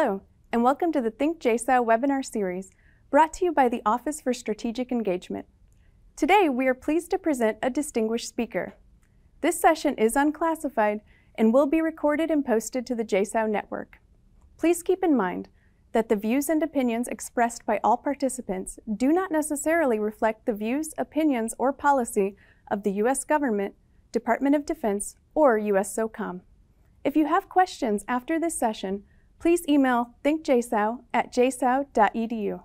Hello, and welcome to the Think JSOU webinar series brought to you by the Office for Strategic Engagement. Today, we are pleased to present a distinguished speaker. This session is unclassified and will be recorded and posted to the JSOU network. Please keep in mind that the views and opinions expressed by all participants do not necessarily reflect the views, opinions, or policy of the U.S. government, Department of Defense, or U.S. SOCOM. If you have questions after this session, please email thinkjsou at jsou.edu.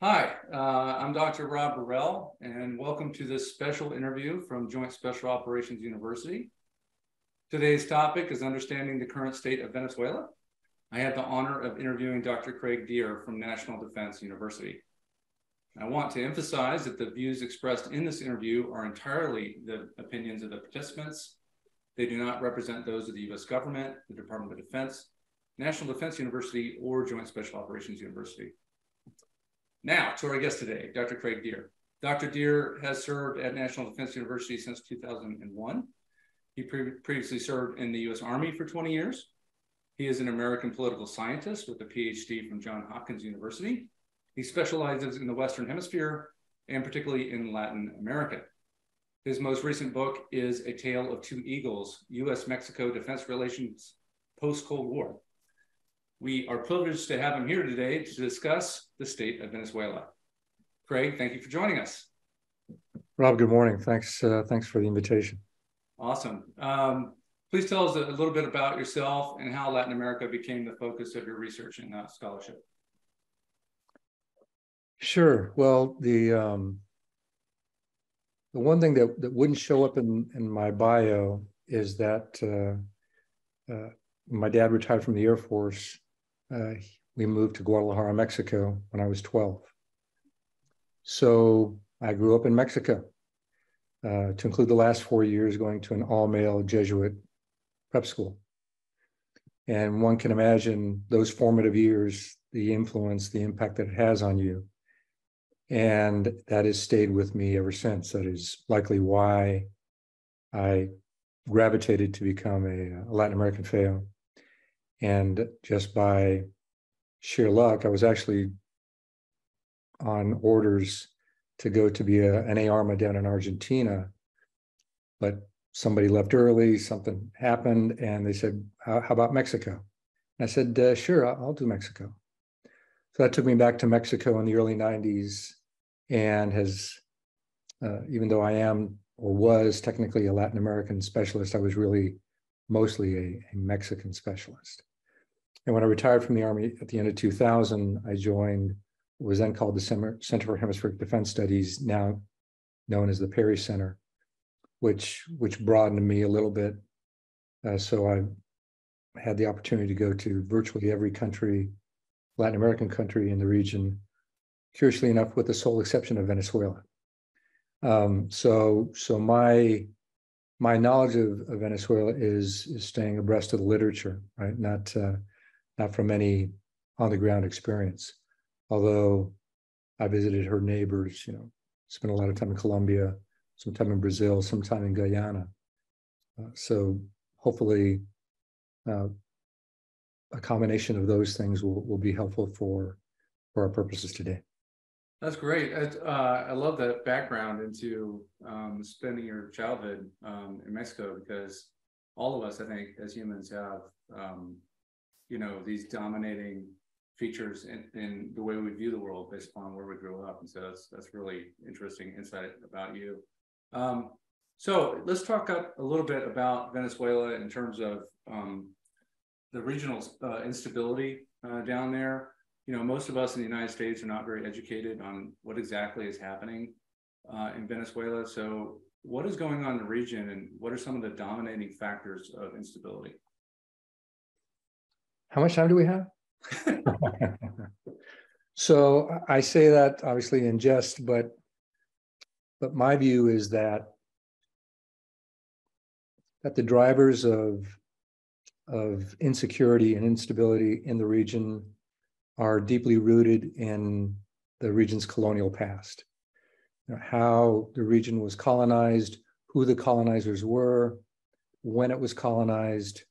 Hi, uh, I'm Dr. Rob Burrell, and welcome to this special interview from Joint Special Operations University. Today's topic is understanding the current state of Venezuela. I had the honor of interviewing Dr. Craig Deare from National Defense University. I want to emphasize that the views expressed in this interview are entirely the opinions of the participants. They do not represent those of the US government, the Department of Defense, National Defense University, or Joint Special Operations University. Now, to our guest today, Dr. Craig Deare. Dr. Deare has served at National Defense University since 2001. He pre previously served in the US Army for 20 years. He is an American political scientist with a PhD from Johns Hopkins University. He specializes in the Western Hemisphere and particularly in Latin America. His most recent book is A Tale of Two Eagles US Mexico Defense Relations Post Cold War. We are privileged to have him here today to discuss the state of Venezuela. Craig, thank you for joining us. Rob, good morning. Thanks, uh, thanks for the invitation. Awesome. Um, Please tell us a little bit about yourself and how Latin America became the focus of your research and uh, scholarship. Sure. Well, the um, the one thing that, that wouldn't show up in, in my bio is that uh, uh, my dad retired from the Air Force. Uh, we moved to Guadalajara, Mexico when I was 12. So I grew up in Mexico, uh, to include the last four years going to an all male Jesuit prep school. And one can imagine those formative years, the influence, the impact that it has on you. And that has stayed with me ever since. That is likely why I gravitated to become a, a Latin American fellow. And just by sheer luck, I was actually on orders to go to be a, an ARMA down in Argentina. But somebody left early, something happened, and they said, "How, how about Mexico?" And I said, uh, "Sure, I'll, I'll do Mexico." So that took me back to Mexico in the early '90s, and has, uh, even though I am or was technically a Latin American specialist, I was really mostly a, a Mexican specialist. And when I retired from the Army at the end of 2000, I joined what was then called the Center for Hemispheric Defense Studies, now known as the Perry Center, which which broadened me a little bit. Uh, so I had the opportunity to go to virtually every country, Latin American country in the region. Curiously enough, with the sole exception of Venezuela. Um, so so my my knowledge of, of, Venezuela is is staying abreast of the literature, right? Not uh, not from any on the ground experience. Although I visited her neighbors, you know, spent a lot of time in Colombia, some time in Brazil, some time in Guyana. Uh, so hopefully uh, a combination of those things will, will be helpful for, for our purposes today. That's great. Uh, I love that background into um, spending your childhood um, in Mexico because all of us, I think, as humans, have um, you know these dominating features in, in, the way we view the world based upon where we grew up, and so that's that's really interesting insight about you. Um, so let's talk a little bit about Venezuela in terms of um, the regional uh, instability uh, down there. You know, most of us in the United States are not very educated on what exactly is happening uh, in Venezuela. So what is going on in the region and what are some of the dominating factors of instability? How much time do we have? so I say that obviously in jest, but but my view is that that the drivers of of insecurity and instability in the region are deeply rooted in the region's colonial past. How the region was colonized, who the colonizers were, when it was colonized,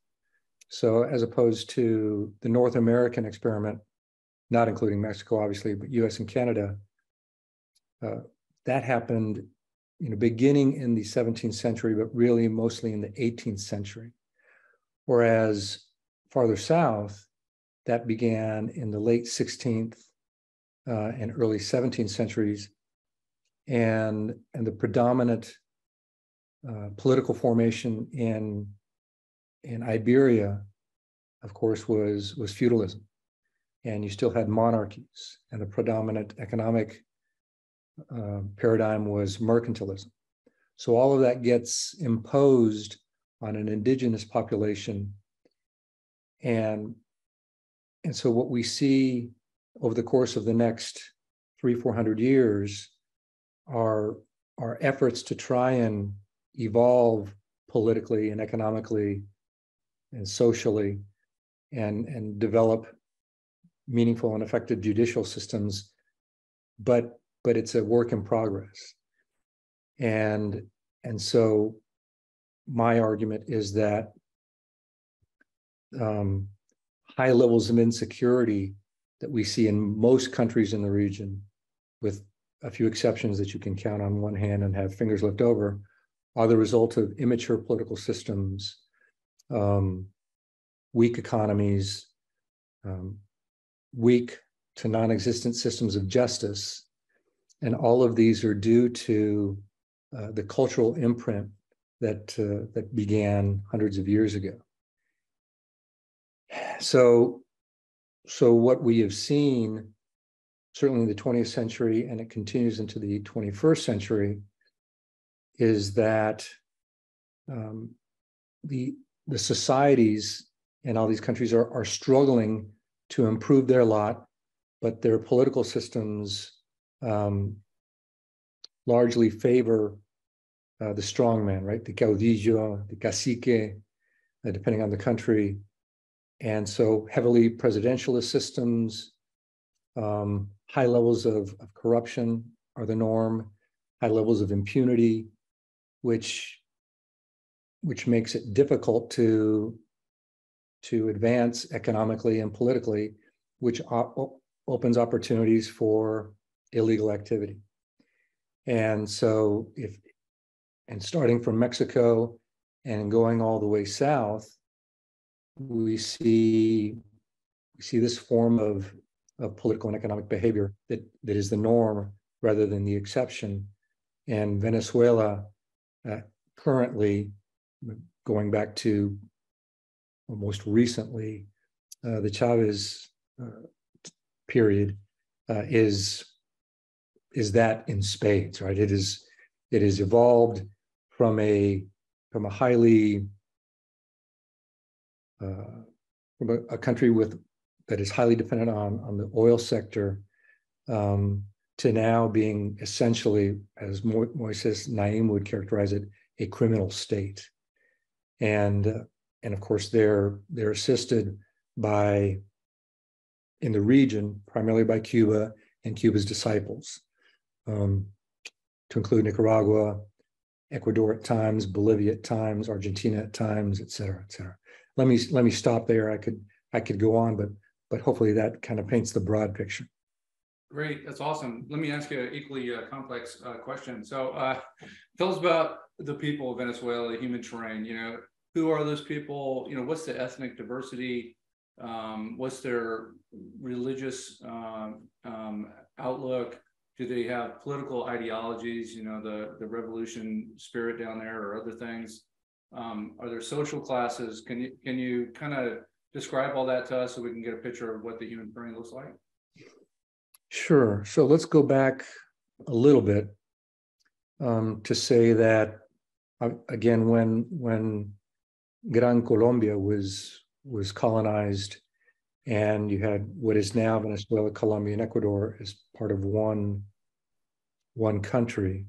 So as opposed to the North American experiment, not including Mexico, obviously, but US and Canada, uh, that happened, you know, beginning in the 17th century, but really mostly in the 18th century. Whereas farther south, that began in the late 16th uh, and early 17th centuries. And, and the predominant uh, political formation in, in Iberia, of course, was, was feudalism. And you still had monarchies, and the predominant economic uh, paradigm was mercantilism. So all of that gets imposed on an indigenous population. And, and so what we see over the course of the next three, 400 years are, are efforts to try and evolve politically and economically and socially and, and develop meaningful and effective judicial systems, but but it's a work in progress. And and so my argument is that um, high levels of insecurity that we see in most countries in the region, with a few exceptions that you can count on one hand and have fingers left over, are the result of immature political systems, um, weak economies, um, weak to non existent systems of justice. And all of these are due to uh, the cultural imprint that, uh, that began hundreds of years ago. So, so what we have seen, certainly in the 20th century, and it continues into the 21st century, is that um, the the societies in all these countries are, are struggling to improve their lot, but their political systems um, largely favor uh, the strongman, right? The caudillo, the cacique, uh, depending on the country. And so heavily presidentialist systems, um, high levels of, of corruption are the norm, high levels of impunity, which which makes it difficult to to advance economically and politically, which op- opens opportunities for illegal activity. And so, if and starting from Mexico and going all the way south, we see we see this form of of political and economic behavior that that is the norm rather than the exception. And Venezuela uh, currently, going back to most recently, uh, the Chavez uh, period uh, is is that in spades, right? It is it is evolved from a from a highly uh, from a, a, country with that is highly dependent on on the oil sector um, to now being essentially, as Mo- Moises Naim would characterize it, a criminal state, and and of course they're they're assisted by in the region primarily by Cuba and Cuba's disciples, um, to include Nicaragua, Ecuador at times, Bolivia at times, Argentina at times, et cetera, et cetera. Let me let me stop there. I could I could go on, but but hopefully that kind of paints the broad picture. Great, that's awesome. Let me ask you an equally uh, complex uh, question. So, uh, tell us about the people of Venezuela, the human terrain. You know, who are those people? You know, what's the ethnic diversity? Um, what's their religious um, um, outlook? Do they have political ideologies? You know, the the revolution spirit down there, or other things? Um, are there social classes? Can you can you kind of describe all that to us so we can get a picture of what the human terrain looks like? Sure. So let's go back a little bit um, to say that again, when when Gran Colombia was was colonized, and you had what is now Venezuela, Colombia, and Ecuador as part of one one country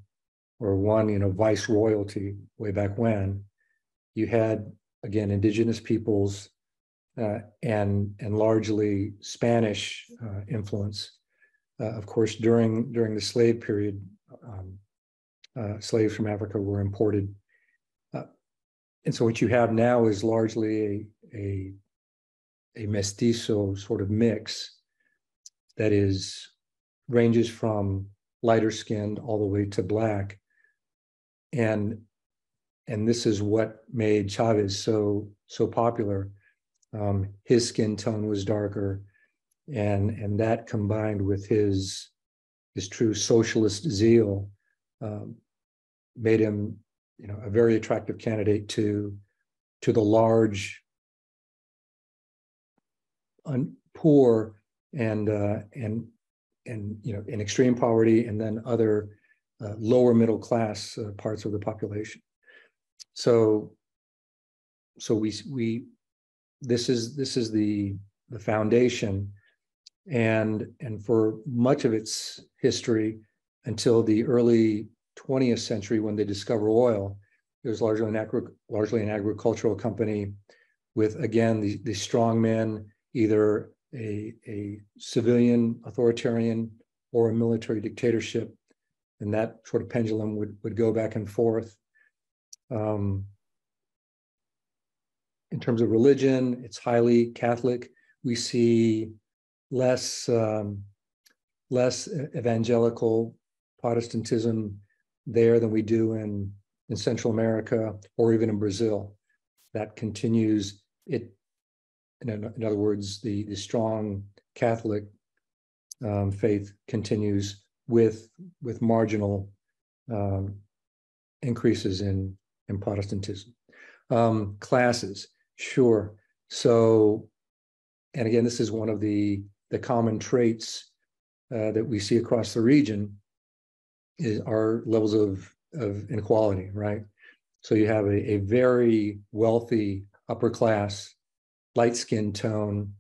or one you know viceroyalty way back when, you had again indigenous peoples uh, and and largely Spanish uh, influence. Uh, of course, during during the slave period, um, uh, slaves from Africa were imported, and so what you have now is largely a a mestizo sort of mix that is ranges from lighter skinned all the way to black. And and this is what made chavez so so popular. Um, his skin tone was darker and and that combined with his his true socialist zeal um, made him you know a very attractive candidate to to the large un, poor and uh, and and you know in extreme poverty and then other uh, lower middle class uh, parts of the population. So so we we this is this is the the foundation. And and for much of its history until the early 20th century when they discover oil. It was largely an agri- largely an agricultural company with again the, the strong men either a, a civilian authoritarian or a military dictatorship. And that sort of pendulum would, would go back and forth. Um, in terms of religion it's highly catholic. We see less um, less evangelical Protestantism there than we do in in Central America or even in Brazil. That continues. It, in, in other words, the the strong Catholic um, faith continues with with marginal um, increases in in Protestantism. Um, classes, sure. So, and again, this is one of the the common traits uh, that we see across the region is our levels of, of inequality, right? So you have a, a very wealthy upper class, light skin tone,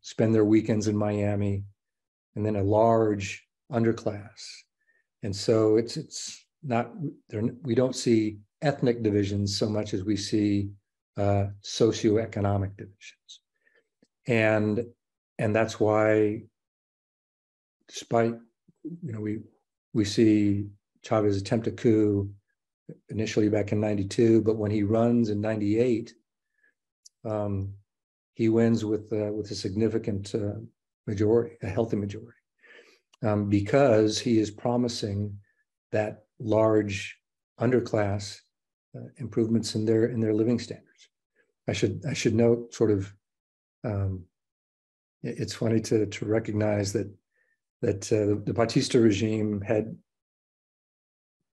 spend their weekends in Miami, and then a large underclass. And so it's it's not we don't see ethnic divisions so much as we see uh, socioeconomic divisions. And and that's why despite you know we we see Chavez attempt a coup initially back in 92 but when he runs in 98 um, he wins with uh, with a significant uh, majority a healthy majority um, because he is promising that large underclass uh, improvements in their in their living standards. I should i should note sort of um, it's funny to to recognize that that uh, the Batista regime had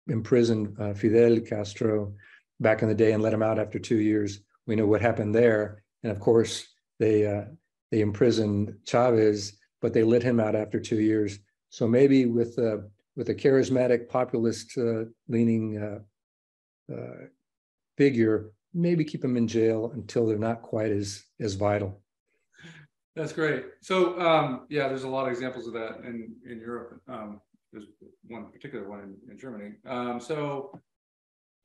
imprisoned uh, Fidel Castro back in the day and let him out after two years. We know what happened there, and of course they uh, they imprisoned Chavez, but they let him out after two years. So maybe with uh, with a charismatic populist uh, leaning uh, figure, maybe keep them in jail until they're not quite as as vital. That's great. So um, yeah, there's a lot of examples of that in in Europe. Um, there's one particular one in, in Germany. Um, so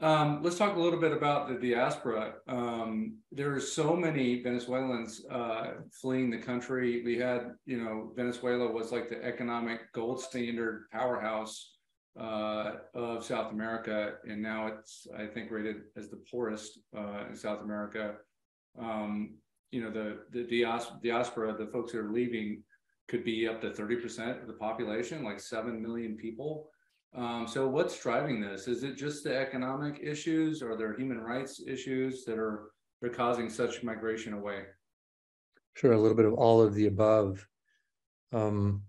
um, let's talk a little bit about the diaspora. Um, there are so many Venezuelans uh, fleeing the country. We had, you know, Venezuela was like the economic gold standard powerhouse uh, of South America, and now it's, I think, rated as the poorest uh, in South America. Um, you know the the diaspora, the folks that are leaving, could be up to thirty percent of the population, like seven million people. Um, so what's driving this? Is it just the economic issues, or are there human rights issues that are are causing such migration away? Sure, a little bit of all of the above. Um,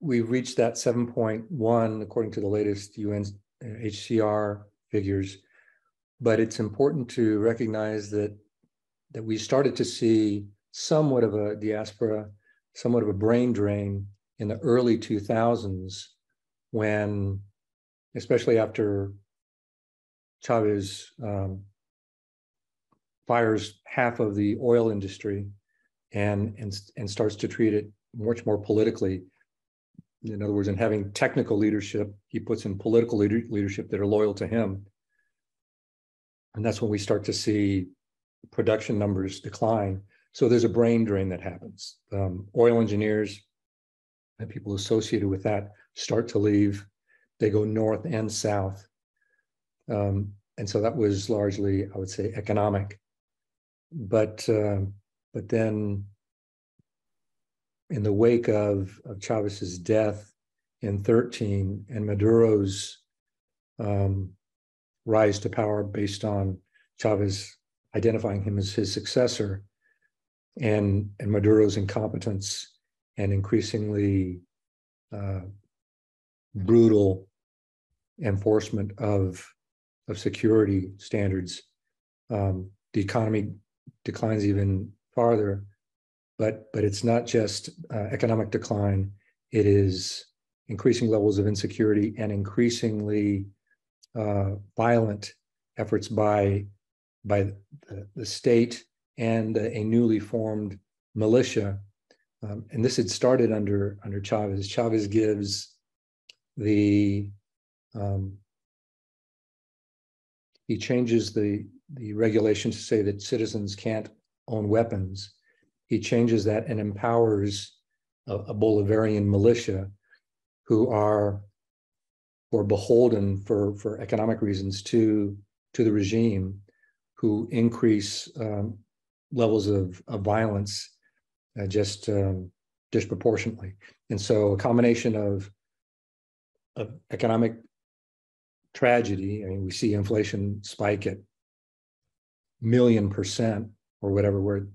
we reached that 7.1 according to the latest UN HCR figures, but it's important to recognize that that we started to see somewhat of a diaspora, somewhat of a brain drain in the early 2000s when, especially after Chavez um, fires half of the oil industry and, and, and starts to treat it much more politically. In other words, in having technical leadership, he puts in political leader, leadership that are loyal to him. And that's when we start to see production numbers decline. So there's a brain drain that happens. Um, oil engineers and people associated with that start to leave. They go north and south. Um, and so that was largely, I would say, economic. but uh, but then in the wake of, of Chavez's death in 13 and Maduro's um, rise to power based on Chavez identifying him as his successor and, and Maduro's incompetence and increasingly uh, brutal enforcement of, of security standards. Um, the economy declines even farther, but, but it's not just uh, economic decline, it is increasing levels of insecurity and increasingly uh, violent efforts by by the, the state and a newly formed militia. Um, and this had started under under Chavez. Chavez gives the um, he changes the the regulation to say that citizens can't own weapons. He changes that and empowers a, a Bolivarian militia who are or beholden for for economic reasons to to the regime who increase um, levels of, of violence uh, just um, disproportionately. And so a combination of of economic tragedy i mean we see inflation spike at million percent or whatever where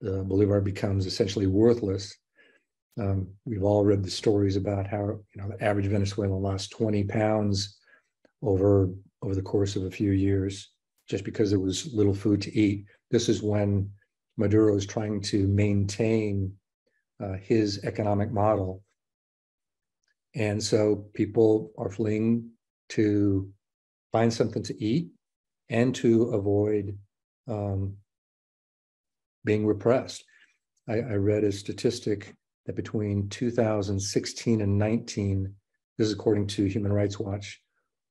the bolivar becomes essentially worthless. Um, we've all read the stories about how you know the average Venezuelan lost 20 pounds over over the course of a few years just because there was little food to eat. This is when Maduro is trying to maintain uh, his economic model, and so people are fleeing to find something to eat and to avoid um, being repressed. I, I read a statistic that between 2016 and 19, this is according to Human Rights Watch,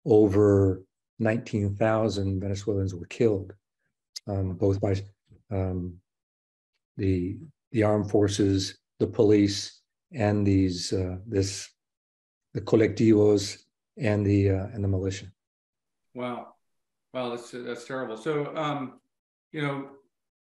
over 19,000 Venezuelans were killed, um, both by um, the the armed forces, the police, and these uh, this the colectivos and the uh, and the militia. Wow, wow, that's that's terrible. So, um, you know,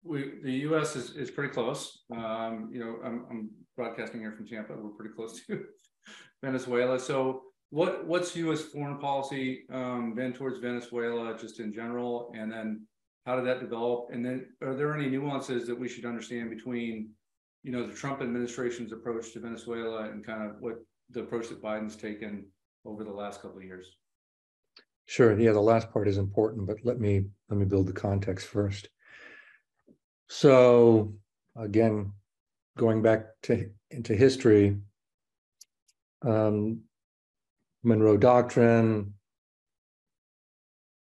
we the U.S. is, is pretty close. Um, you know, I'm, I'm broadcasting here from Tampa. We're pretty close to Venezuela. So, what what's U.S. foreign policy um, been towards Venezuela, just in general, and then how did that develop? And then, are there any nuances that we should understand between, you know, the Trump administration's approach to Venezuela and kind of what the approach that Biden's taken over the last couple of years? Sure. Yeah, the last part is important, but let me let me build the context first. So again, going back to into history, um, Monroe Doctrine,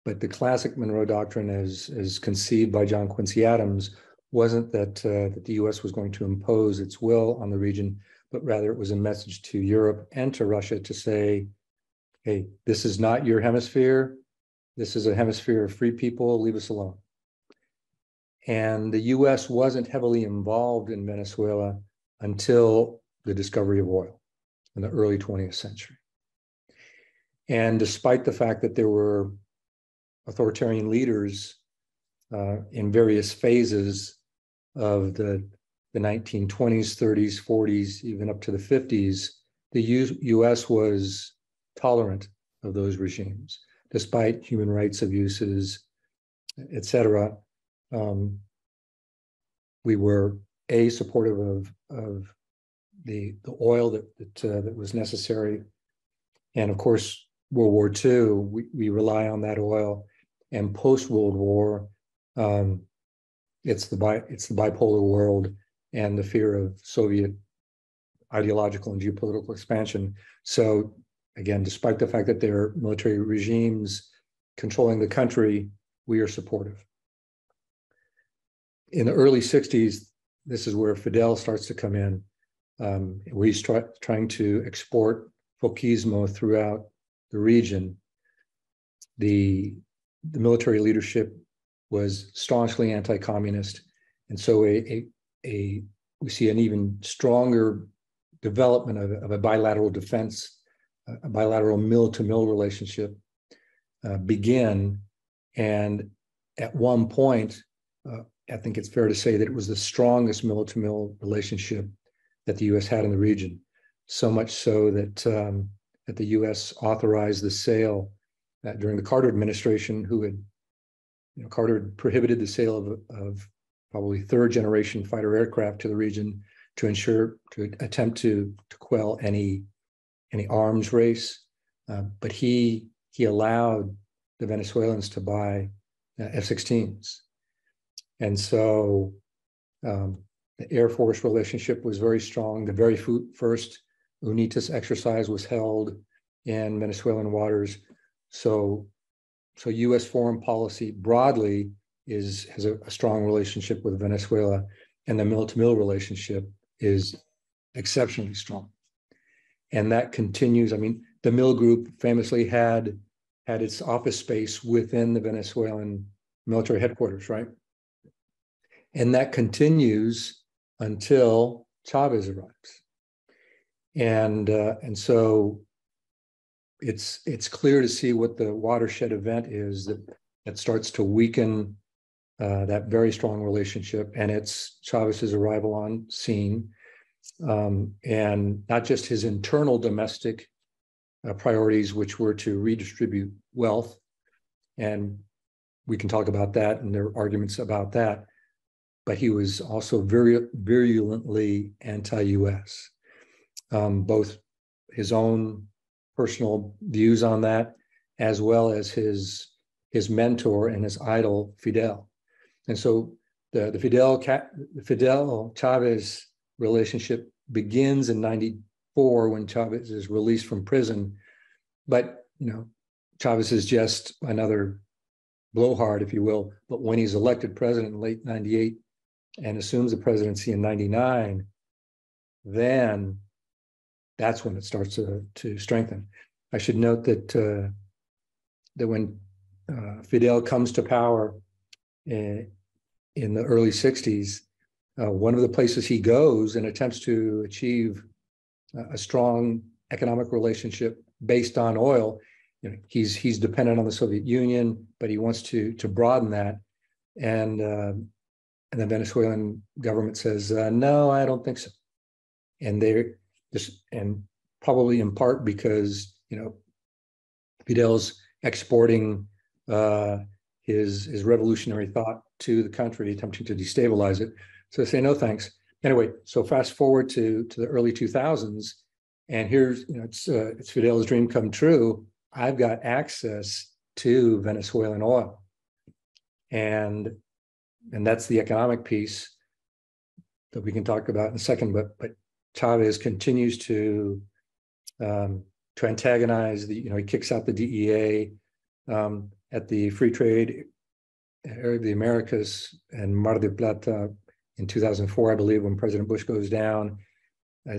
but the classic Monroe Doctrine, as as conceived by John Quincy Adams, wasn't that uh, that the U.S. was going to impose its will on the region, but rather it was a message to Europe and to Russia to say, "Hey, this is not your hemisphere. This is a hemisphere of free people. Leave us alone." And the US wasn't heavily involved in Venezuela until the discovery of oil in the early 20th century. And despite the fact that there were authoritarian leaders uh, in various phases of the, the 1920s, 30s, 40s, even up to the 50s, the U- US was tolerant of those regimes, despite human rights abuses, et cetera. Um, we were a supportive of of the the oil that that, uh, that was necessary, and of course World War II. We we rely on that oil, and post World War, um, it's the bi it's the bipolar world and the fear of Soviet ideological and geopolitical expansion. So again, despite the fact that there are military regimes controlling the country, we are supportive in the early 60s, this is where Fidel starts to come in, um, where he's try, trying to export Foquismo throughout the region. The, the military leadership was staunchly anti-communist, and so a, a, a we see an even stronger development of, of a bilateral defense, a bilateral mil-to-mil relationship uh, begin. And at one point, uh, I think it's fair to say that it was the strongest mil to mil relationship that the US had in the region. So much so that, um, that the US authorized the sale uh, during the Carter administration, who had, you know, Carter had prohibited the sale of, of probably third generation fighter aircraft to the region to ensure, to attempt to, to quell any, any arms race. Uh, but he, he allowed the Venezuelans to buy uh, F-16s. And so um, the Air Force relationship was very strong. The very first UNITAS exercise was held in Venezuelan waters. So, so U.S. foreign policy broadly is has a, a strong relationship with Venezuela, and the mil-to-mil relationship is exceptionally strong. And that continues. I mean, the Mil Group famously had had its office space within the Venezuelan military headquarters, right? And that continues until Chavez arrives. And uh, and so it's it's clear to see what the watershed event is that that starts to weaken uh, that very strong relationship, and it's Chavez's arrival on scene, um, and not just his internal domestic uh, priorities, which were to redistribute wealth, and we can talk about that, and there are arguments about that. But he was also very virulently anti-U.S. Um, both his own personal views on that, as well as his his mentor and his idol Fidel. And so the, the Fidel Fidel Chavez relationship begins in 94 when Chavez is released from prison. But you know, Chavez is just another blowhard, if you will. But when he's elected president in late 98 and assumes the presidency in 99, then that's when it starts to, to strengthen. I should note that uh, that when uh, Fidel comes to power in, eh, in the early 60s, uh, one of the places he goes and attempts to achieve a strong economic relationship based on oil. You know, he's he's dependent on the Soviet Union, but he wants to to broaden that, and uh, and the Venezuelan government says uh, no, I don't think so, and they're and probably in part because you know Fidel's exporting uh, his his revolutionary thought to the country, attempting to destabilize it. So they say no thanks. Anyway, so fast forward to to the early 2000s, and here's you know it's uh, it's Fidel's dream come true. I've got access to Venezuelan oil, and and that's the economic piece that we can talk about in a second. But but Chavez continues to um, to antagonize the you know he kicks out the DEA um, at the free trade area of the Americas and Mar del Plata in 2004, I believe, when President Bush goes down. Uh,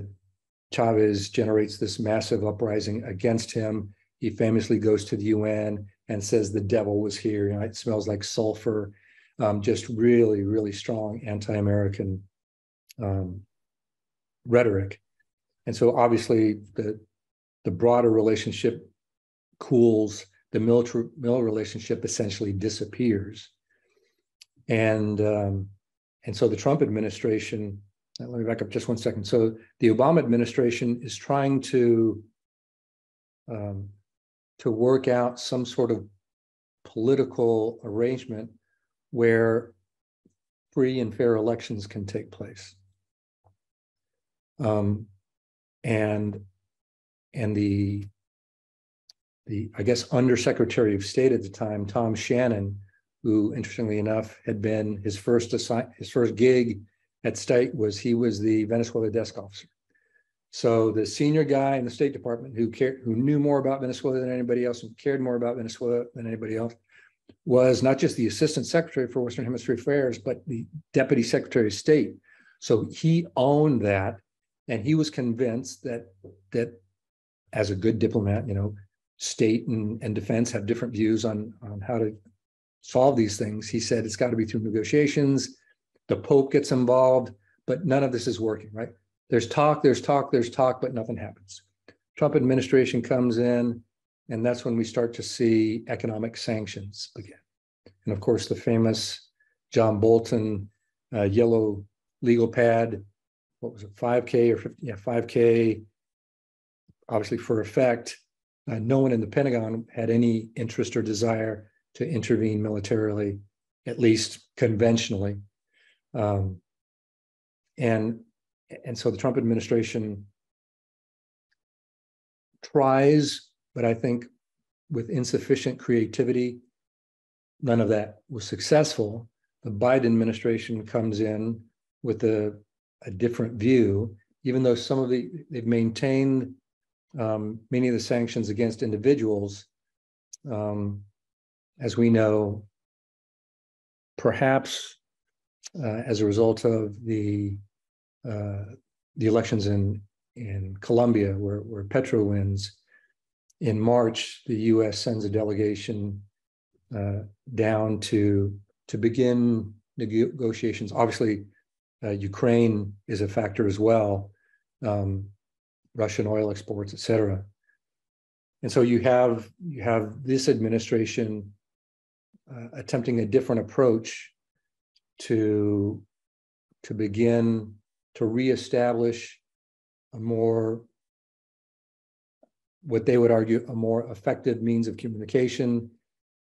Chavez generates this massive uprising against him. He famously goes to the UN and says the devil was here. You know, it smells like sulfur. Um, just really, really strong anti-American um, rhetoric. And so obviously the the broader relationship cools, the military mill relationship essentially disappears. And um, and so the Trump administration, let me back up just one second. So the Obama administration is trying to um, to work out some sort of political arrangement where free and fair elections can take place. Um, and and the the I guess Undersecretary of State at the time, Tom Shannon, who interestingly enough had been his first assign his first gig at state was he was the Venezuela desk officer. So the senior guy in the State Department who cared who knew more about Venezuela than anybody else and cared more about Venezuela than anybody else was not just the assistant secretary for Western Hemisphere Affairs, but the deputy secretary of state. So he owned that, and he was convinced that that as a good diplomat, you know, state and, and defense have different views on, on how to solve these things. He said it's got to be through negotiations. The Pope gets involved, but none of this is working, right? There's talk, there's talk, there's talk, but nothing happens. Trump administration comes in, and that's when we start to see economic sanctions again. And of course, the famous John Bolton, uh, yellow legal pad, what was it, 5K or 50, yeah, 5K, obviously for effect. Uh, no one in the Pentagon had any interest or desire to intervene militarily, at least conventionally. Um, and and so the Trump administration tries, but I think with insufficient creativity, none of that was successful. The Biden administration comes in with a, a different view, even though some of the they've maintained um, many of the sanctions against individuals. Um, as we know, perhaps uh, as a result of the uh, the elections in in Colombia, where where Petro wins, in March, the U.S. sends a delegation uh, down to to begin negotiations. Obviously, uh, Ukraine is a factor as well, um, Russian oil exports, et cetera. And so you have you have this administration uh, attempting a different approach to to begin to reestablish a more what they would argue a more effective means of communication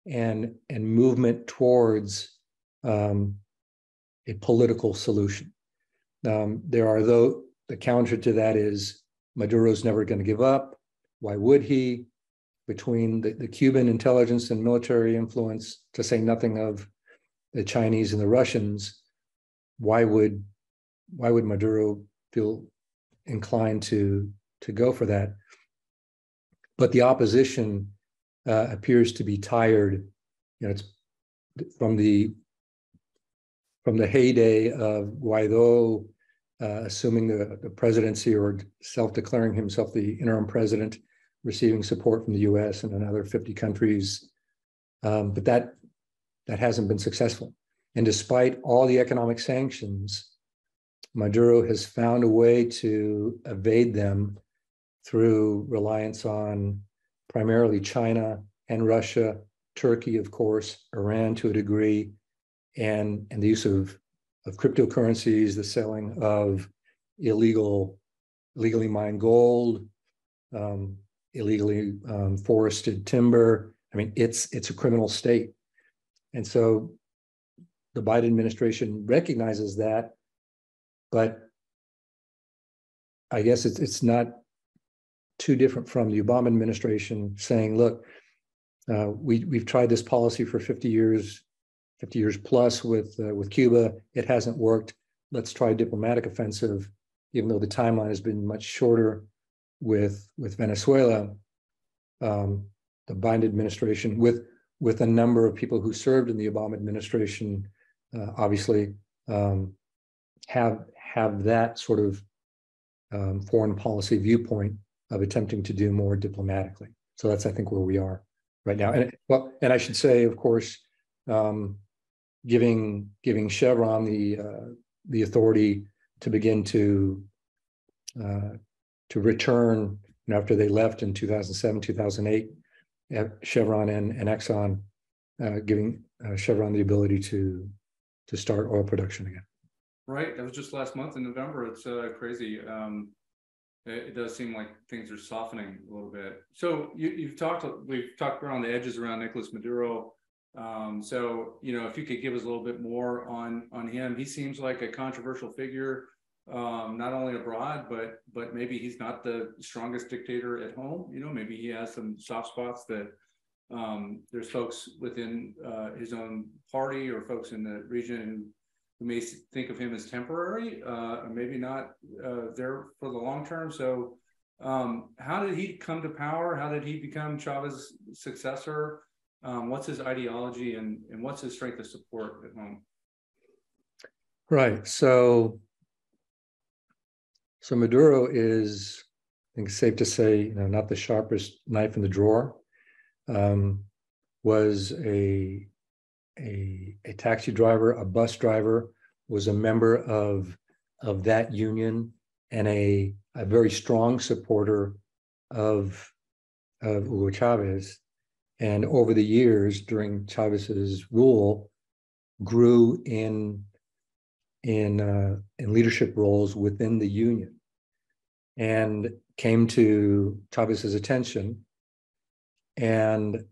and and movement towards um, a political solution. Um, there are though the counter to that is Maduro's never going to give up. Why would he? Between the, the Cuban intelligence and military influence, to say nothing of the Chinese and the Russians, why would why would Maduro feel inclined to to go for that? But the opposition uh, appears to be tired. You know, it's from the from the heyday of Guaido uh, assuming the, the presidency or self-declaring himself the interim president, receiving support from the U.S. and another 50 countries. Um, but that that hasn't been successful. And despite all the economic sanctions, Maduro has found a way to evade them through reliance on primarily China and Russia, Turkey, of course, Iran to a degree, and, and the use of, of cryptocurrencies, the selling of illegal, illegally mined gold, um, illegally um, forested timber. I mean, it's it's a criminal state. And so the Biden administration recognizes that, but I guess it's it's not too different from the Obama administration saying, look, uh, we we've tried this policy for 50 years, 50 years plus with uh, with Cuba. It hasn't worked. Let's try diplomatic offensive, even though the timeline has been much shorter with with Venezuela. Um, the Biden administration, with with a number of people who served in the Obama administration, uh, obviously um, have have that sort of um, foreign policy viewpoint of attempting to do more diplomatically. So that's I think where we are right now. And well, and I should say, of course, um, giving giving Chevron the uh, the authority to begin to uh, to return you know, after they left in 2007, 2008 Chevron and, and Exxon, uh, giving uh, Chevron the ability to to start oil production again. Right. That was just last month in November. It's uh, crazy. Um, it, it, does seem like things are softening a little bit. So you, have talked. We've talked around the edges around Nicolas Maduro. Um, so you know, if you could give us a little bit more on on him, he seems like a controversial figure um, not only abroad, but but maybe he's not the strongest dictator at home. You know, maybe he has some soft spots that um, there's folks within uh, his own party or folks in the region who, may think of him as temporary, uh, or maybe not uh, there for the long term. So, um, how did he come to power? How did he become Chavez's successor? Um, what's his ideology and, and what's his strength of support at home? Right. So so Maduro is, I think, safe to say, you know, not the sharpest knife in the drawer. Um, was a, a a taxi driver, a bus driver, was a member of of that union, and a a very strong supporter of of Hugo Chavez. And over the years, during Chavez's rule, grew in in uh, in leadership roles within the union and came to Chavez's attention. And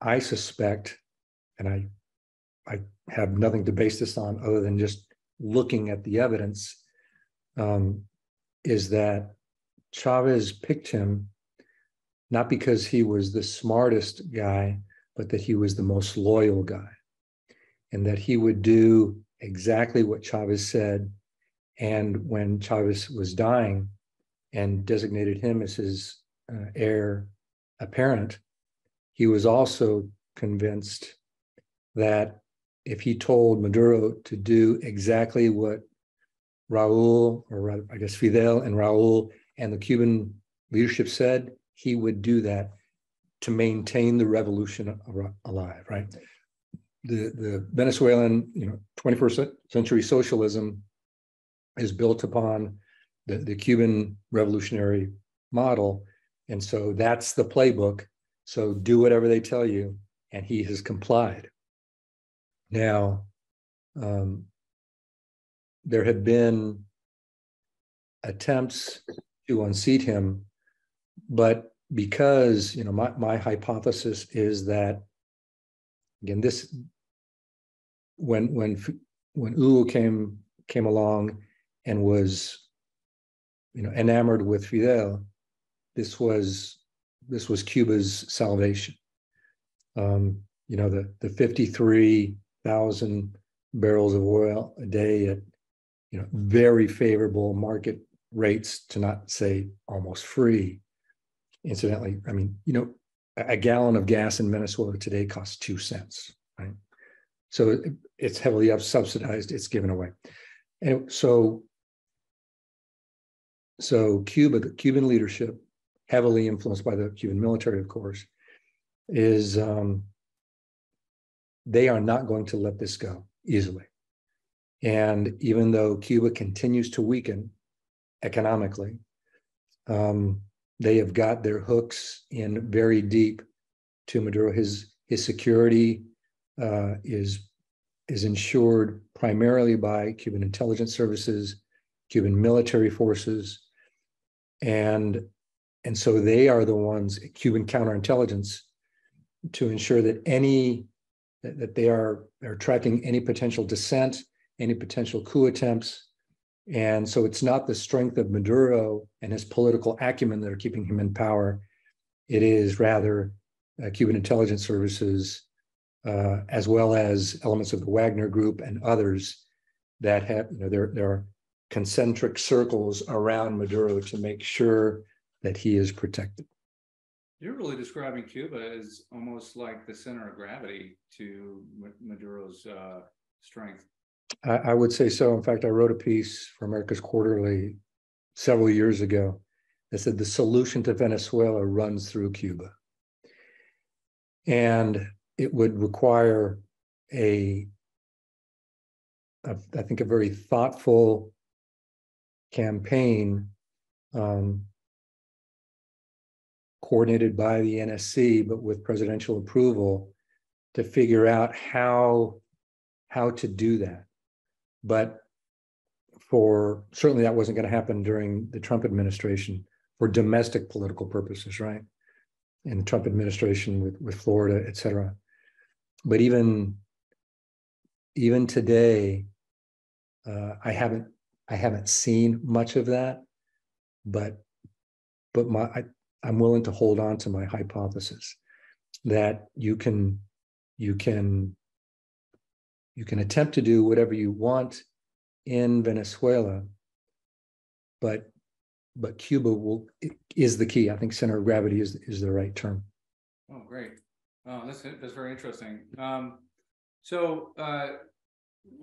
I suspect, and I I have nothing to base this on other than just looking at the evidence, um, is that Chavez picked him not because he was the smartest guy, but that he was the most loyal guy, and that he would do exactly what Chavez said. And when Chavez was dying and designated him as his uh, heir apparent, he was also convinced that if he told Maduro to do exactly what Raul, or I guess Fidel and Raul and the Cuban leadership said, he would do that to maintain the revolution alive, right? The, the Venezuelan, you know, 21st century socialism is built upon the, the Cuban revolutionary model. And so that's the playbook. So do whatever they tell you. And he has complied. Now, um, there have been attempts to unseat him, but because you know my, my hypothesis is that again this when when when Hugo came came along and was you know enamored with Fidel, this was this was Cuba's salvation. Um, you know the the fifty three thousand barrels of oil a day at you know very favorable market rates to not say almost free incidentally i mean you know a gallon of gas in venezuela today costs two cents right so it's heavily subsidized it's given away and so so cuba the cuban leadership heavily influenced by the cuban military of course is um, they are not going to let this go easily. And even though Cuba continues to weaken economically, um, they have got their hooks in very deep to Maduro. His his security uh, is is ensured primarily by Cuban intelligence services, Cuban military forces, and and so they are the ones Cuban counterintelligence to ensure that any that, that they are, are tracking any potential dissent, any potential coup attempts. And so it's not the strength of Maduro and his political acumen that are keeping him in power. It is rather uh, Cuban intelligence services, uh, as well as elements of the Wagner Group and others that have, you know, there, there are concentric circles around Maduro to make sure that he is protected. You're really describing Cuba as almost like the center of gravity to Maduro's uh, strength. I, I, would say so. In fact, I wrote a piece for America's Quarterly several years ago that said the solution to Venezuela runs through Cuba. And it would require a, a I think, a very thoughtful campaign um, coordinated by the NSC, but with presidential approval to figure out how how to do that. But for certainly that wasn't going to happen during the Trump administration for domestic political purposes, right? In the Trump administration with, with Florida, et cetera. But even even today, uh, I haven't I haven't seen much of that, but but my I, I'm willing to hold on to my hypothesis that you can you can you can attempt to do whatever you want in Venezuela, but but Cuba will is the key. I think center of gravity is is the right term. Oh, great! Oh, that's that's very interesting. Um, so uh,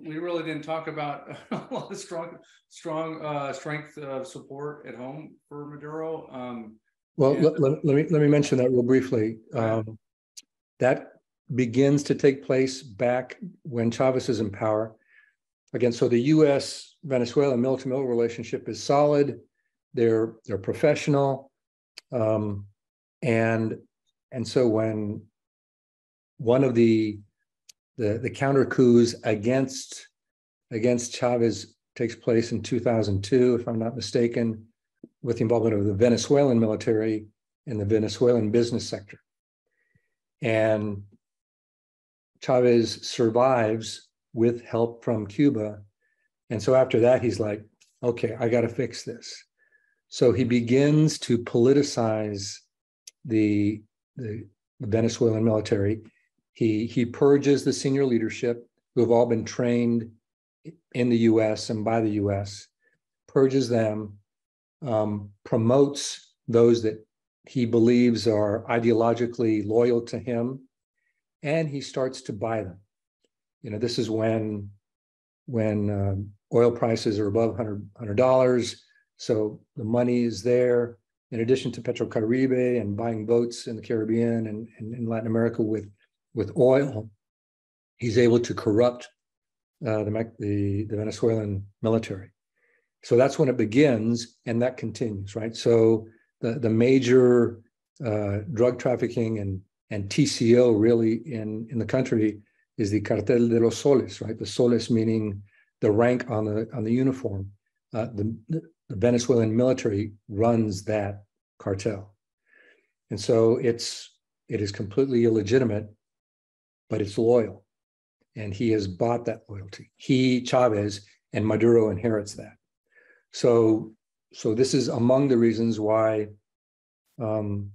we really didn't talk about a lot of strong strong uh, strength of support at home for Maduro. Um, well, let, let, let me let me mention that real briefly. Um, that begins to take place back when Chavez is in power. Again, so the U.S. Venezuela military relationship is solid. They're they're professional, um, and and so when one of the the, the counter coups against, against Chavez takes place in 2002, if I'm not mistaken, with the involvement of the Venezuelan military and the Venezuelan business sector. And Chavez survives with help from Cuba. And so after that, he's like, okay, I got to fix this. So he begins to politicize the, the Venezuelan military. He, he purges the senior leadership who have all been trained in the US and by the US, purges them, um, promotes those that he believes are ideologically loyal to him, and he starts to buy them. You know, this is when when um, oil prices are above 100 dollars, so the money is there. In addition to Petrocaribe and buying boats in the Caribbean and, and in Latin America with with oil, he's able to corrupt uh, the, the, the Venezuelan military. So that's when it begins, and that continues, right? So the the major uh, drug trafficking and and TCO really in in the country is the Cartel de los Soles, right? The Soles meaning the rank on the on the uniform. Uh, the, the Venezuelan military runs that cartel, and so it's it is completely illegitimate, but it's loyal, and he has bought that loyalty. He Chavez and Maduro inherits that. So so this is among the reasons why um,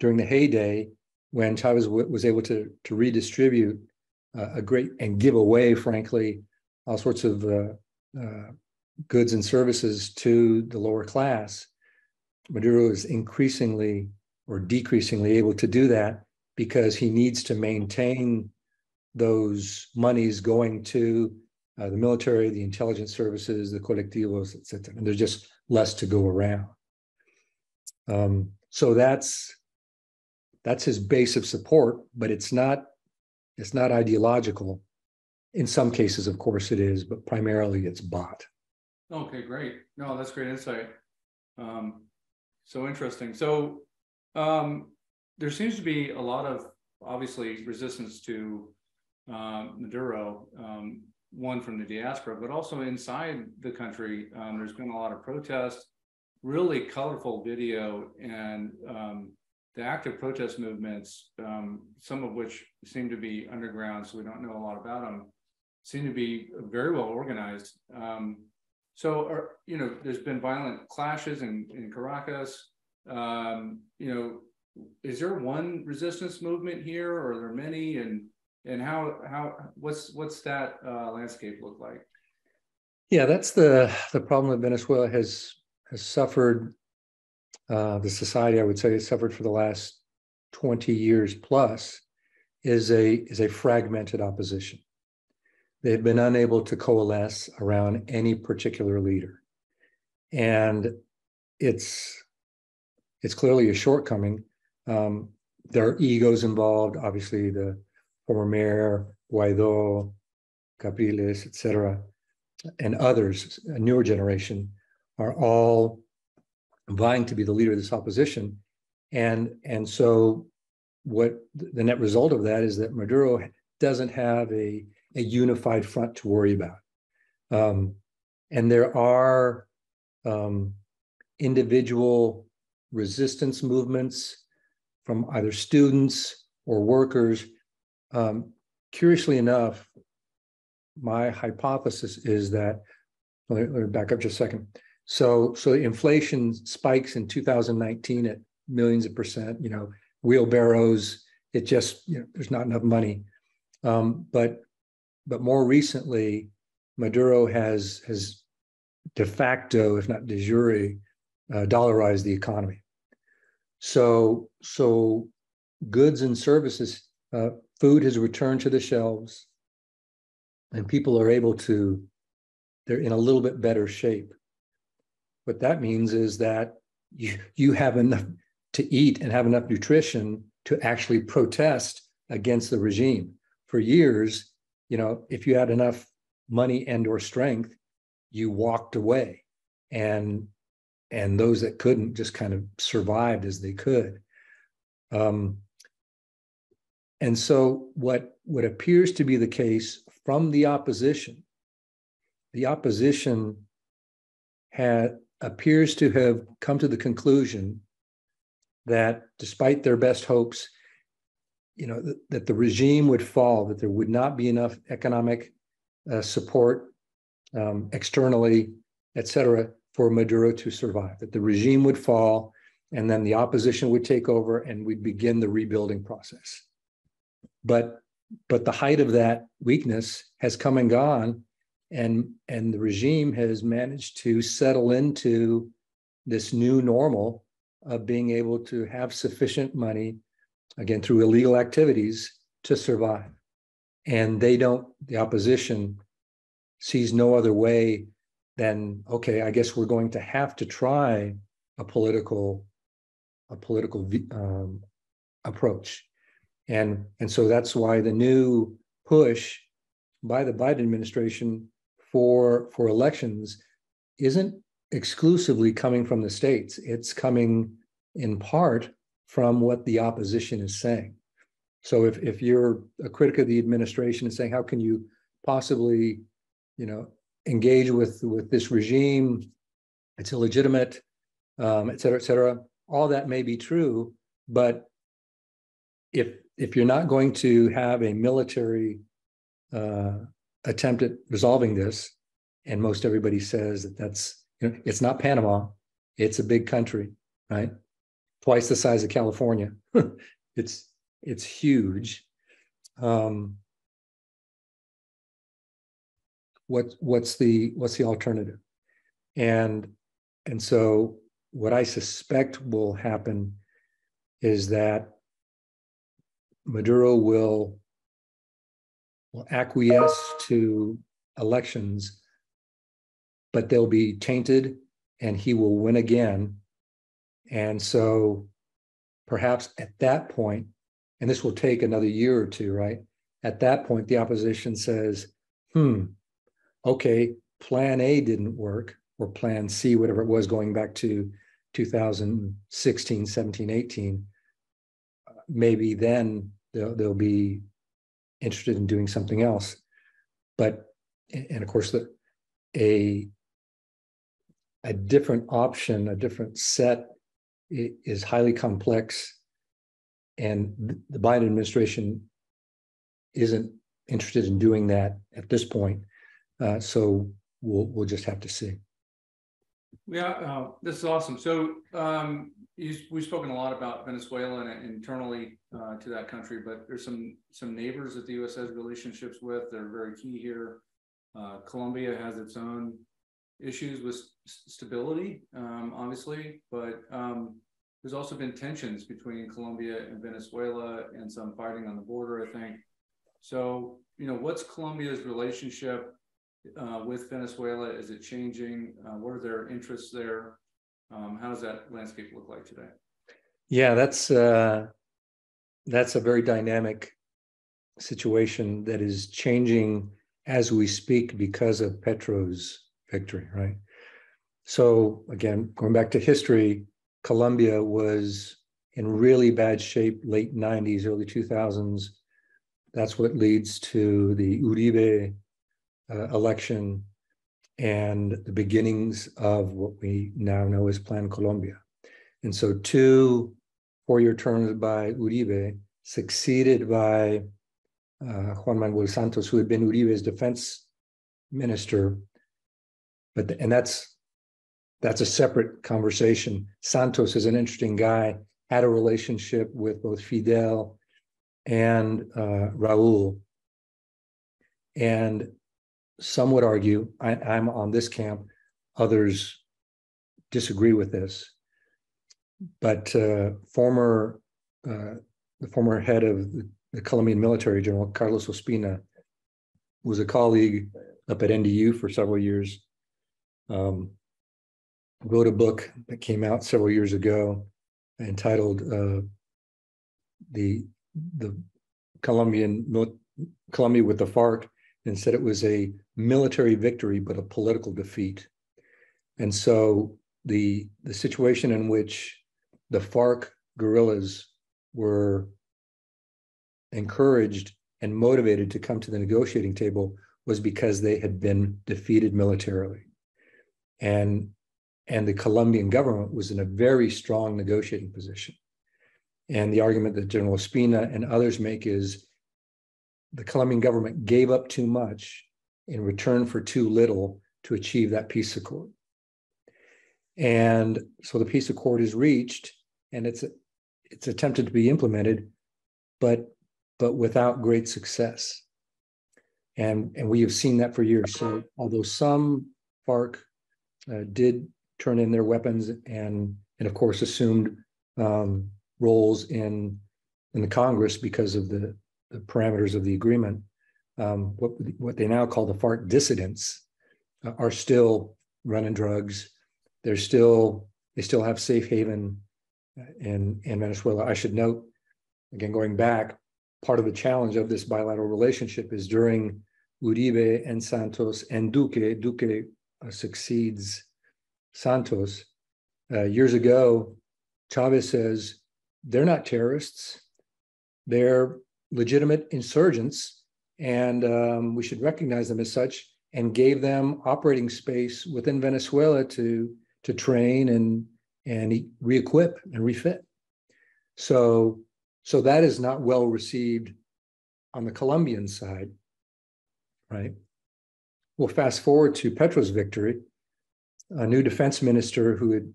during the heyday, when Chavez w- was able to to redistribute uh, a great and give away, frankly, all sorts of uh, uh, goods and services to the lower class, Maduro is increasingly or decreasingly able to do that because he needs to maintain those monies going to uh, the military, the intelligence services, the colectivos, etc. And there's just less to go around. Um, so that's that's his base of support, but it's not it's not ideological. In some cases, of course, it is, but primarily it's bought. Okay, great. No, that's great insight. Um, so interesting. So um, there seems to be a lot of obviously resistance to um, Maduro. Um, one from the diaspora, but also inside the country, um, there's been a lot of protest, really colorful video, and um, the active protest movements, um, some of which seem to be underground, so we don't know a lot about them, seem to be very well organized. Um, so, are, you know, there's been violent clashes in, in Caracas. Um, you know, is there one resistance movement here, or are there many? And and how how what's what's that uh, landscape look like? Yeah, that's the the problem that Venezuela has has suffered. Uh, the society, I would say, has suffered for the last twenty years plus, is a is a fragmented opposition. They've been unable to coalesce around any particular leader, and it's it's clearly a shortcoming. Um, there are egos involved. Obviously, the former mayor Guaido, Capriles, etc., and others, a newer generation, are all vying to be the leader of this opposition. And, and so what the net result of that is that Maduro doesn't have a, a unified front to worry about. Um, and there are um, individual resistance movements from either students or workers um, curiously enough, my hypothesis is that let me, let me back up just a second. So, so inflation spikes in 2019 at millions of percent. You know, wheelbarrows. It just you know, there's not enough money. Um, but but more recently, Maduro has has de facto, if not de jure, uh, dollarized the economy. So so goods and services uh, food has returned to the shelves and people are able to they're in a little bit better shape what that means is that you, you have enough to eat and have enough nutrition to actually protest against the regime. For years you know if you had enough money and or strength you walked away. And and those that couldn't just kind of survived as they could. Um, and so what what appears to be the case from the opposition, the opposition had appears to have come to the conclusion that despite their best hopes, you know, that, that the regime would fall, that there would not be enough economic uh, support um, externally, et cetera, for Maduro to survive, that the regime would fall and then the opposition would take over and we'd begin the rebuilding process. But but the height of that weakness has come and gone and and the regime has managed to settle into this new normal of being able to have sufficient money again through illegal activities to survive. And they don't the opposition sees no other way than okay i guess we're going to have to try a political a political um, approach. And and so that's why the new push by the biden administration for for elections isn't exclusively coming from the states. It's coming in part from what the opposition is saying. So if if you're a critic of the administration and saying how can you possibly you know engage with with this regime? It's illegitimate um, et cetera et cetera. All that may be true but if if you're not going to have a military uh, attempt at resolving this, and most everybody says that that's you know it's not Panama, it's a big country, right? Twice the size of California. it's it's huge. Um, what what's the what's the alternative? And and so what I suspect will happen is that Maduro will will acquiesce to elections, but they'll be tainted and he will win again. And so perhaps at that point, and this will take another year or two, right? At that point, the opposition says, hmm, okay, plan A didn't work, or plan C, whatever it was going back to 2016, 17, 18. Maybe then they'll, they'll be interested in doing something else. But and of course the a a different option, a different set is highly complex, and the Biden administration isn't interested in doing that at this point. Uh, so we'll we'll just have to see. Yeah, uh, this is awesome. So um, we've spoken a lot about Venezuela and internally uh, to that country, but there's some some neighbors that the U.S. has relationships with. They're very key here. Uh, Colombia has its own issues with stability, um, obviously, but um, there's also been tensions between Colombia and Venezuela and some fighting on the border, I think. So, you know, what's Colombia's relationship uh, with Venezuela? Is it changing? Uh, what are their interests there? Um, how does that landscape look like today? Yeah, that's uh, that's a very dynamic situation that is changing as we speak because of Petro's victory, right? So again, going back to history, Colombia was in really bad shape late 90s, early 2000s. That's what leads to the Uribe uh, election and the beginnings of what we now know as Plan Colombia. And so two four-year terms by Uribe, succeeded by uh, Juan Manuel Santos, who had been Uribe's defense minister. But and that's that's a separate conversation. Santos is an interesting guy, had a relationship with both Fidel and uh, Raul. And some would argue, I, I'm on this camp, others disagree with this. But uh, former, uh, the former head of the, Colombian military, General Carlos Ospina, was a colleague up at NDU for several years. Um, wrote a book that came out several years ago entitled uh, the the Colombian Colombia with the FARC and said it was a military victory, but a political defeat. And so the, the situation in which the FARC guerrillas were encouraged and motivated to come to the negotiating table was because they had been defeated militarily. And, and the Colombian government was in a very strong negotiating position. And the argument that General Ospina and others make is the Colombian government gave up too much in return for too little to achieve that peace accord. And so the peace accord is reached and it's it's attempted to be implemented, but but without great success. And, and we have seen that for years. So although some FARC uh, did turn in their weapons and, and of course assumed um, roles in, in the Congress because of the, the parameters of the agreement, um, what, what they now call the FARC dissidents uh, are still running drugs. They're still, they still have safe haven uh, in, in Venezuela. I should note, again, going back, part of the challenge of this bilateral relationship is during Uribe and Santos and Duque, Duque uh, succeeds Santos. Uh, years ago, Chavez says they're not terrorists, they're legitimate insurgents, and um, we should recognize them as such, and gave them operating space within Venezuela to to train and and re-equip and refit. So so that is not well received on the Colombian side, right? We'll fast forward to Petro's victory, a new defense minister who had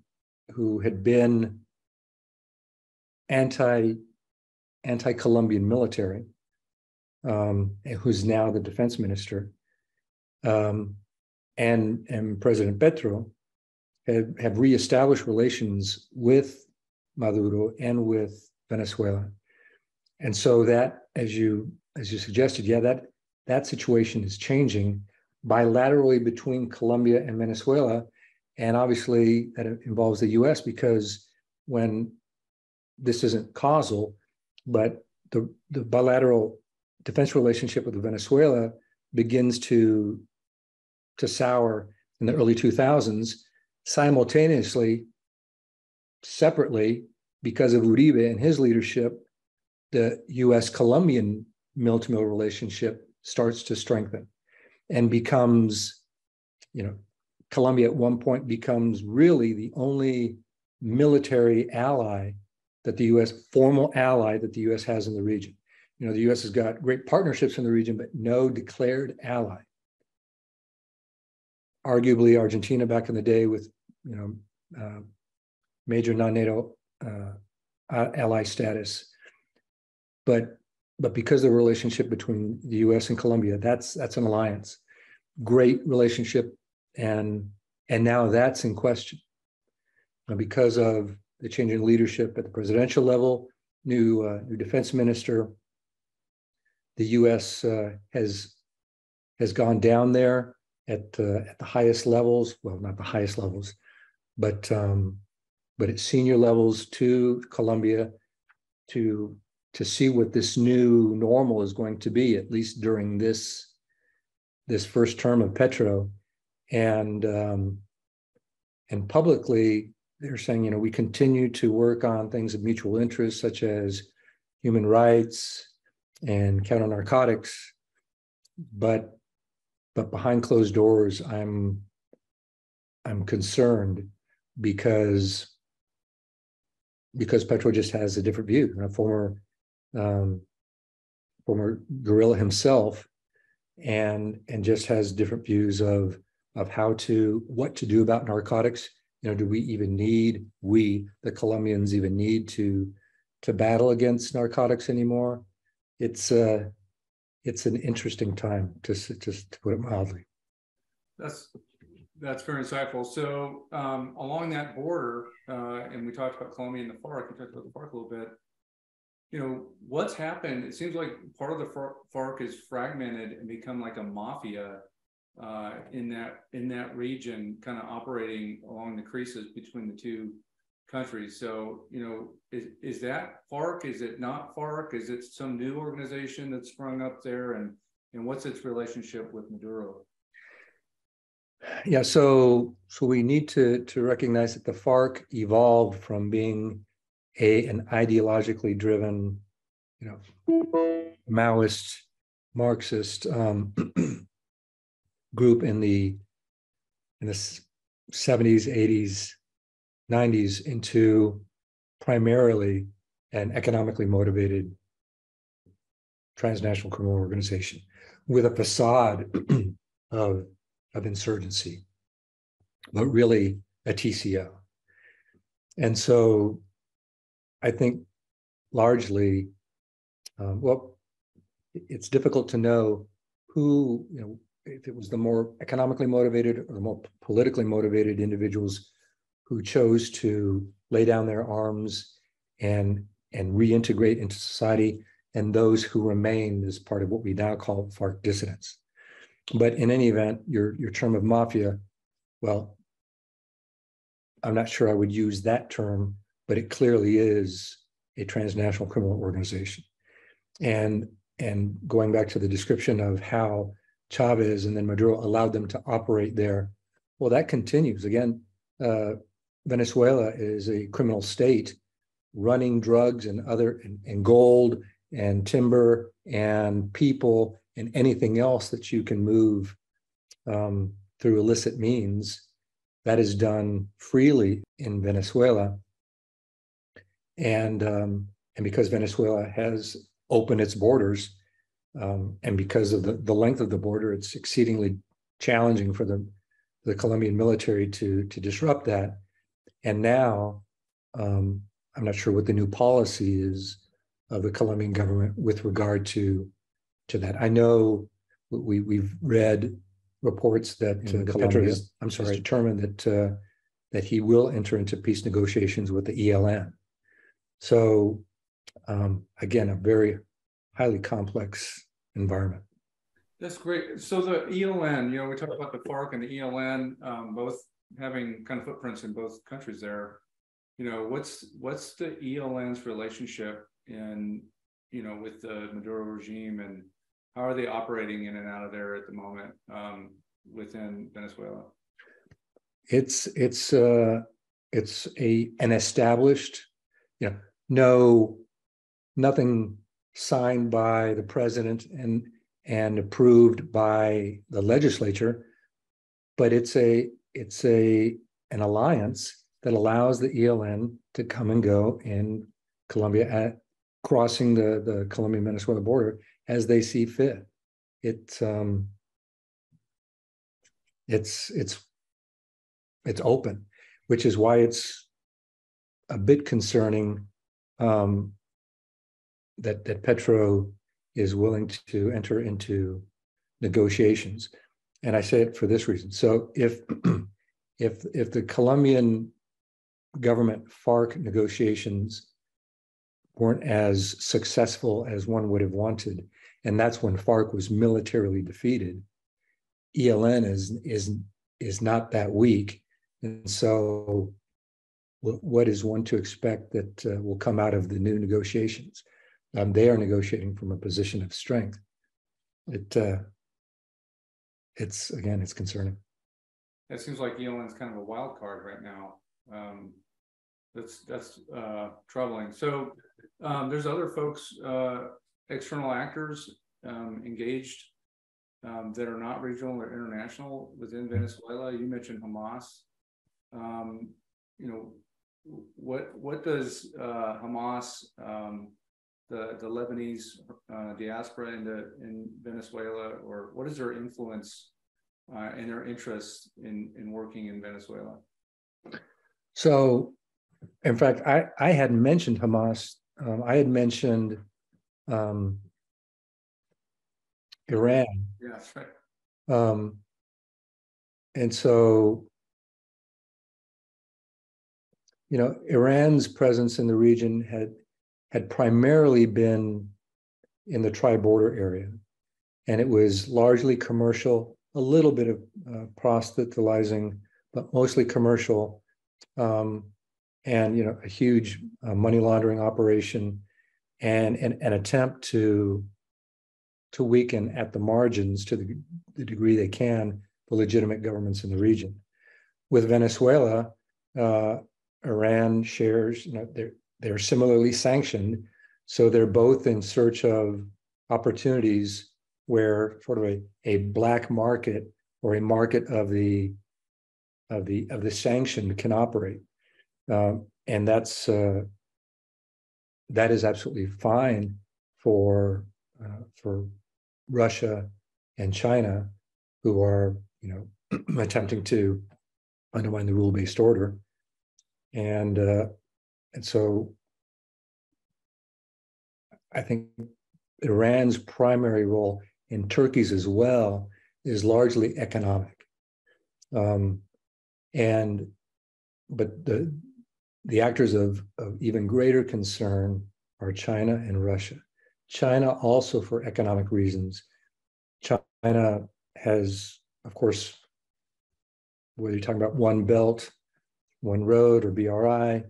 who had been anti anti-Colombian military, um, who's now the defense minister, um, and and President Petro have, have reestablished relations with Maduro and with Venezuela. And so that, as you as you suggested, yeah, that that situation is changing bilaterally between Colombia and Venezuela, and obviously that involves the U.S. because when this isn't causal, but the the bilateral defense relationship with Venezuela begins to to sour in the early 2000s, simultaneously, separately, because of Uribe and his leadership, the US Colombian mil to mil relationship starts to strengthen and becomes, you know, Colombia at one point becomes really the only military ally that the US, formal ally that the US has in the region. You know, the US has got great partnerships in the region, but no declared ally. Arguably, Argentina back in the day with, you know, uh, major non-NATO uh, ally status but but because of the relationship between the U.S. and Colombia, that's that's an alliance, great relationship, and and now that's in question because of the change in leadership at the presidential level, new uh, new defense minister. The U.S. Uh, has has gone down there at uh, at the highest levels. Well, not the highest levels, but um, but at senior levels to Colombia to to see what this new normal is going to be, at least during this this first term of Petro, and um, and publicly they're saying, you know, we continue to work on things of mutual interest, such as human rights and counter narcotics, but but behind closed doors, I'm I'm concerned because because Petro just has a different view. A former um, former guerrilla himself, and and just has different views of of how to what to do about narcotics. You know, do we even need we the Colombians even need to to battle against narcotics anymore? It's uh it's an interesting time to just to put it mildly. That's that's very insightful. So um, along that border, uh, and we talked about Colombia and the FARC. We talked about the FARC a little bit you know what's happened it seems like part of the farc is fragmented and become like a mafia uh, in that in that region kind of operating along the creases between the two countries. So you know is is that farc? Is it not farc? Is it some new organization that's sprung up there? And and what's its relationship with maduro? Yeah so so we need to to recognize that the farc evolved from being a an ideologically driven you know, Maoist, Marxist um, group in the in the 70s, 80s, 90s into primarily an economically motivated transnational criminal organization with a facade of, of insurgency, but really a TCO. And so I think largely, um, well, it's difficult to know who, you know, if it was the more economically motivated or the more politically motivated individuals who chose to lay down their arms and and reintegrate into society and those who remained as part of what we now call FARC dissidents. But in any event, your, your term of mafia, well, I'm not sure I would use that term, but it clearly is a transnational criminal organization. And, and going back to the description of how Chavez and then Maduro allowed them to operate there, well, that continues. Again, uh, Venezuela is a criminal state running drugs and other and, and gold and timber and people and anything else that you can move um, through illicit means that is done freely in Venezuela. And um, and because Venezuela has opened its borders, um, and because of the, the length of the border, it's exceedingly challenging for the, the Colombian military to, to disrupt that. And now, um, I'm not sure what the new policy is of the Colombian government with regard to to that. I know we we've read reports that uh, Colombia, has, I'm sorry, determined that uh, that he will enter into peace negotiations with the ELN. So um, again, a very highly complex environment. That's great. So the ELN, you know, we talked about the FARC and the ELN, um, both having kind of footprints in both countries there. You know, what's what's the ELN's relationship in you know with the Maduro regime and how are they operating in and out of there at the moment um, within Venezuela? It's it's uh, it's a an established, you know, no nothing signed by the president and and approved by the legislature, but it's a it's a an alliance that allows the ELN to come and go in Colombia at crossing the the Colombian Venezuela border as they see fit. It's um, it's it's it's open, which is why it's a bit concerning um, that that Petro is willing to enter into negotiations. And I say it for this reason. So if if if the Colombian government FARC negotiations weren't as successful as one would have wanted. And that's when FARC was militarily defeated. ELN is is is not that weak, and so what is one to expect that uh, will come out of the new negotiations? Um, they are negotiating from a position of strength. It uh, it's again, it's concerning. It seems like is kind of a wild card right now. Um, that's that's uh, troubling. So um, there's other folks, uh, external actors um, engaged um, that are not regional or international within Venezuela. You mentioned Hamas. Um, you know, what what does uh, Hamas, um, the the Lebanese uh, diaspora in the in Venezuela, or what is their influence uh, and their interest in in working in Venezuela? So, in fact, I I had mentioned Hamas um, I had mentioned um, Iran. Yeah, right. Um, and so, you know, Iran's presence in the region had had primarily been in the tri-border area, and it was largely commercial, a little bit of uh, proselytizing, but mostly commercial. Um, and you know a huge uh, money laundering operation and, and an attempt to to weaken at the margins to the, the degree they can the legitimate governments in the region with venezuela uh, iran shares you know they're they're similarly sanctioned So they're both in search of opportunities where sort of a, a black market or a market of the of the of the sanctioned can operate. Um, and that's uh, that is absolutely fine for uh, for Russia and China, who are you know attempting to undermine the rule-based order, and uh, and so I think Iran's primary role in Turkey's as well is largely economic, um, and but the the actors of, of even greater concern are China and Russia. China also for economic reasons. China has, of course, whether you're talking about one belt, one road, or BRI,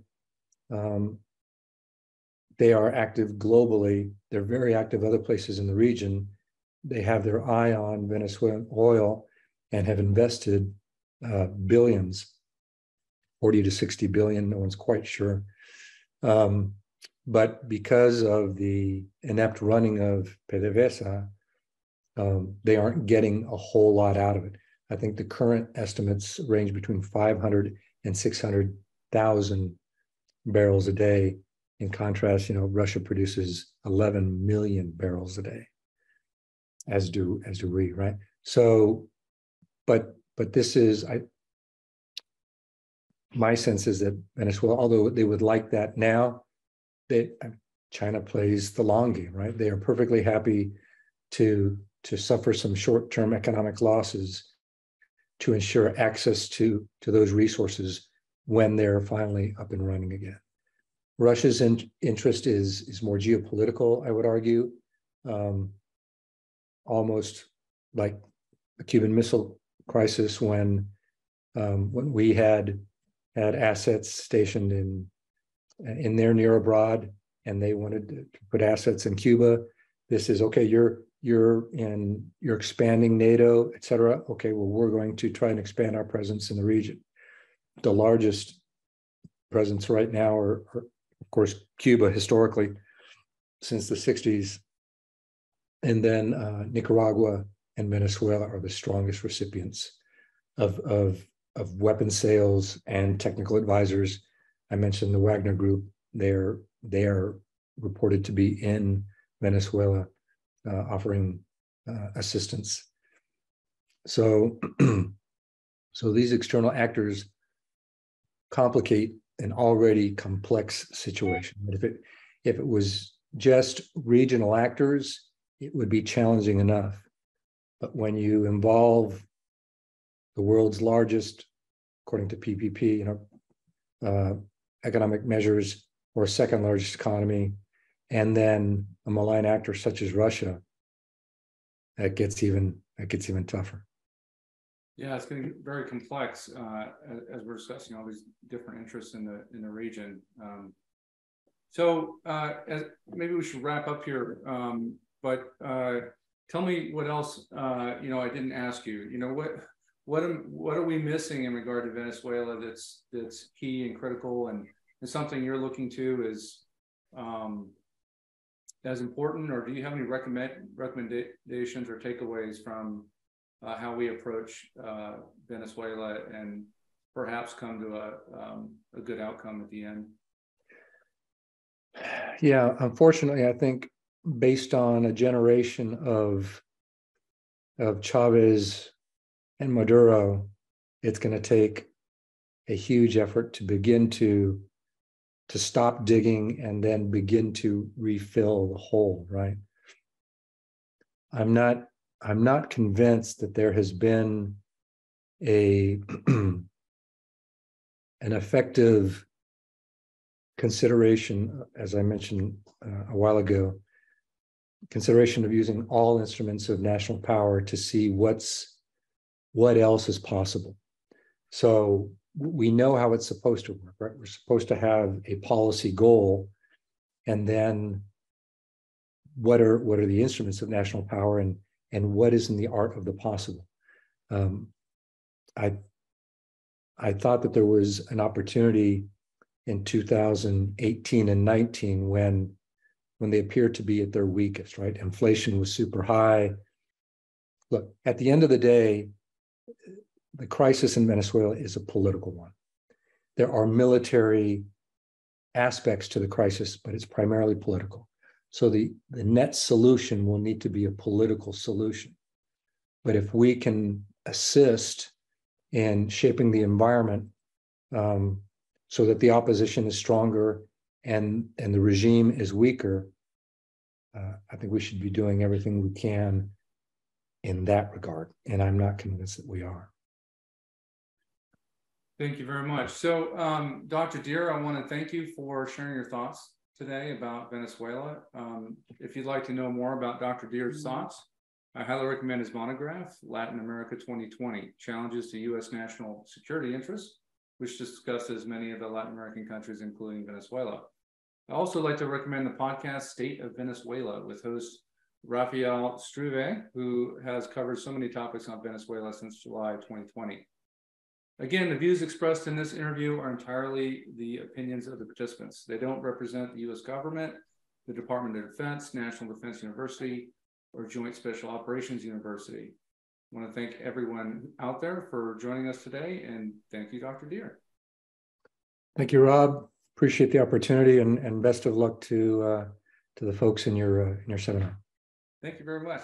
um, they are active globally. They're very active other places in the region. They have their eye on Venezuelan oil and have invested uh, billions 40 to 60 billion, no one's quite sure. Um, but because of the inept running of PDVSA, um, they aren't getting a whole lot out of it. I think the current estimates range between 500 and 600,000 barrels a day. In contrast, you know, Russia produces 11 million barrels a day, as do as do we, right? So, but but this is I my sense is that Venezuela, although they would like that now, they China plays the long game, right? They are perfectly happy to to suffer some short-term economic losses to ensure access to to those resources when they're finally up and running again. Russia's in, interest is is more geopolitical, I would argue, um, almost like the Cuban Missile Crisis when um, when we had had assets stationed in in there near abroad, and they wanted to put assets in Cuba. This is okay. You're you're in you're expanding NATO, et cetera. Okay, well, we're going to try and expand our presence in the region. The largest presence right now are, are of course, Cuba historically since the 60s. And then uh, Nicaragua and Venezuela are the strongest recipients of, of of weapon sales and technical advisors. I mentioned the Wagner Group. They're they are reported to be in Venezuela, uh, offering uh, assistance. So, so these external actors complicate an already complex situation. But if it if it was just regional actors, it would be challenging enough. But when you involve the world's largest, according to PPP, you know, uh, economic measures, or second largest economy, and then a malign actor such as Russia, that gets even that gets even tougher. Yeah, it's getting very complex uh, as we're discussing all these different interests in the in the region. Um, so uh, as, maybe we should wrap up here. Um, but uh, tell me what else uh, you know I didn't ask you. You know what what am, what are we missing in regard to Venezuela that's that's key and critical and, and something you're looking to is um, as important, or do you have any recommend recommendations or takeaways from uh, how we approach uh, Venezuela and perhaps come to a um, a good outcome at the end? Yeah, unfortunately, I think based on a generation of of Chavez and Maduro, it's going to take a huge effort to begin to to stop digging and then begin to refill the hole right i'm not i'm not convinced that there has been a an effective consideration as i mentioned uh, a while ago consideration of using all instruments of national power to see what's what else is possible. So we know how it's supposed to work, right? We're supposed to have a policy goal, and then what are what are the instruments of national power, and and what is in the art of the possible. Um, I I thought that there was an opportunity in 2018 and 19 when when they appeared to be at their weakest, right? Inflation was super high. Look, at the end of the day, the crisis in Venezuela is a political one. There are military aspects to the crisis, but it's primarily political. So the, the net solution will need to be a political solution. But if we can assist in shaping the environment um, so that the opposition is stronger and and the regime is weaker, uh, I think we should be doing everything we can in that regard. And I'm not convinced that we are. Thank you very much. So, um, Dr. Deare, I want to thank you for sharing your thoughts today about Venezuela. Um, if you'd like to know more about Dr. Deare's thoughts, I highly recommend his monograph, Latin America 2020 Challenges to U.S. National Security Interests, which discusses many of the Latin American countries, including Venezuela. I also like to recommend the podcast State of Venezuela with host Rafael Struve, who has covered so many topics on Venezuela since July 2020. Again, the views expressed in this interview are entirely the opinions of the participants. They don't represent the US government, the Department of Defense, National Defense University, or Joint Special Operations University. I want to thank everyone out there for joining us today, and thank you, Dr. Deare. Thank you, Rob. Appreciate the opportunity, and, and best of luck to uh, to the folks in your uh, in your seminar. Thank you very much.